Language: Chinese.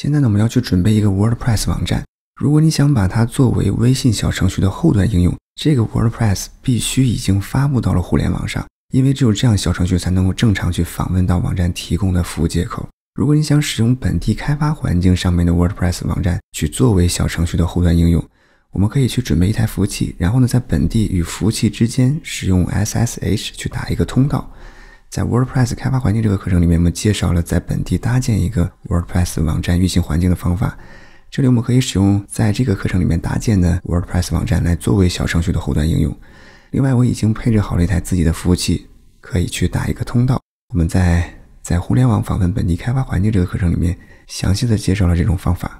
现在呢，我们要去准备一个 WordPress 网站。如果你想把它作为微信小程序的后端应用，这个 WordPress 必须已经发布到了互联网上，因为只有这样，小程序才能够正常去访问到网站提供的服务接口。如果你想使用本地开发环境上面的 WordPress 网站去作为小程序的后端应用，我们可以去准备一台服务器，然后呢，在本地与服务器之间使用 SSH 去打一个通道。在 WordPress 开发环境这个课程里面，我们介绍了在本地搭建一个 WordPress 网站运行环境的方法。这里我们可以使用在这个课程里面搭建的 WordPress 网站来作为小程序的后端应用。另外，我已经配置好了一台自己的服务器，可以去打一个通道。我们在在互联网访问本地开发环境这个课程里面详细的介绍了这种方法。